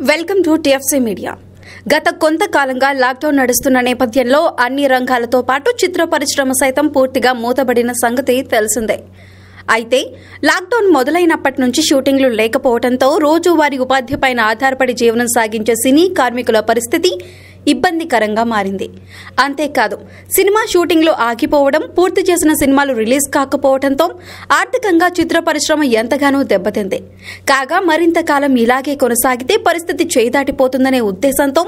Welcome to TFC media. గత కొంతకాలంగా lockdown నడుస్తున్న నేపథ్యంలో అన్ని రంగాలతో పాటు చిత్ర పరిశ్రమ సైతం పూర్తిగా మూతబడిన సంగతి తెలిసిందే. అయితే లాక్డౌన్ మొదలైనప్పటి నుంచి షూటింగ్లు లేకపోవడంతో రోజువారీ ఉపాధిపైన ఆధారపడి జీవనం సాగించే సినీ కార్మికుల పరిస్థితి ఇబ్బందికరంగా మారింది. అంతేకాదు సినిమా షూటింగ్లు ఆగిపోవడం పూర్తి చేసిన సినిమాలు రిలీజ్ కాకపోవడంతో ఆర్థికంగా చిత్ర పరిశ్రమ ఎంతగానో దెబ్బతింది. కాగా మరింత కాలం ఇలాగే కొనసాగితే పరిస్థితి చేదాటిపోతుందనే ఉద్దేశంతో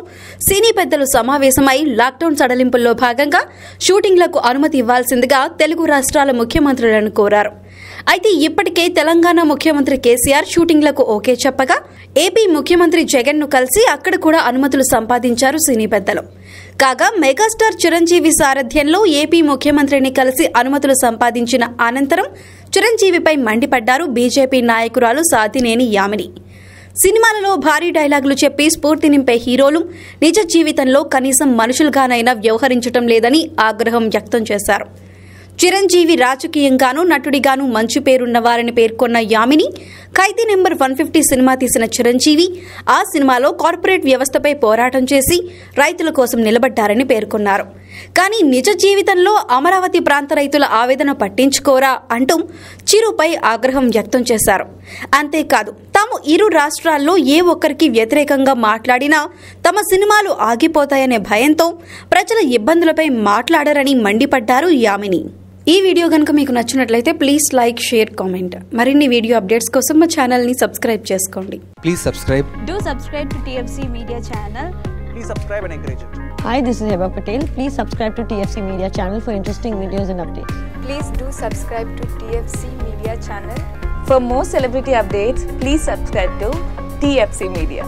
సినీ పెద్దలు సమావేశమై లాక్డౌన్ సడలింపుల్లో భాగంగా షూటింగ్లకు అనుమతి ఇవ్వాల్సిందిగా తెలుగు రాష్ట్రాల ముఖ్యమంత్రులను కోరారు. అయితే ఇప్పటికే తెలంగాణ ముఖ్యమంత్రి కేసీఆర్ షూటింగ్లకు ఓకే చెప్పగా ఏపీ ముఖ్యమంత్రి జగన్ను కలిసి అక్కడ కూడా అనుమతులు సంపాదించారు సినీ పెద్దలు. కాగా మెగాస్టార్ చిరంజీవి సారథ్యంలో ఏపీ ముఖ్యమంత్రిని కలిసి అనుమతులు సంపాదించిన అనంతరం చిరంజీవిపై మండిపడ్డారు బీజేపీ నాయకురాలు సాతినేని యామిని. సినిమాలలో భారీ డైలాగులు చెప్పి స్ఫూర్తి నింపే హీరోలు నిజ జీవితంలో కనీసం మనుషులుగానైనా వ్యవహరించటం లేదని ఆగ్రహం వ్యక్తం చేశారు. చిరంజీవి రాజకీయంగానూ నటుడిగానూ మంచి పేరున్న వారిని పేర్కొన్న Yamini Khaidi number one fifty cinema తీసిన చిరంజీవి ఆ సినిమాలో కార్పొరేట్ వ్యవస్థపై పోరాటం చేసి రైతుల కోసం నిలబడ్డారని పేర్కొన్నారు. కానీ నిజ జీవితంలో అమరావతి ప్రాంత రైతుల ఆవేదన పట్టించుకోరా అంటూ చిరుపై ఆగ్రహం వ్యక్తం చేశారు. అంతేకాదు తాము ఇరు రాష్ట్రాల్లో ఏ ఒక్కరికి వ్యతిరేకంగా మాట్లాడినా తమ సినిమాలు ఆగిపోతాయనే భయంతో ప్రజల ఇబ్బందులపై మాట్లాడరని మండిపడ్డారు యామిని. ఈ వీడియో కనుక మీకు నచ్చినట్లయితే ప్లీజ్ లైక్ షేర్ కామెంట్ మరిన్ని వీడియో అప్డేట్స్ కోసం మా ఛానల్ని సబ్స్క్రైబ్ చేసుకోండి please subscribe do subscribe to TFC media channel please subscribe and encourage hi this is Hebah Patel please subscribe to TFC media channel for interesting videos and updates please do subscribe to TFC media channel for more celebrity updates please subscribe to TFC media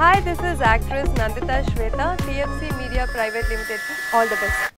hi this is actress Nanditha Swetha TFC media private limited all the best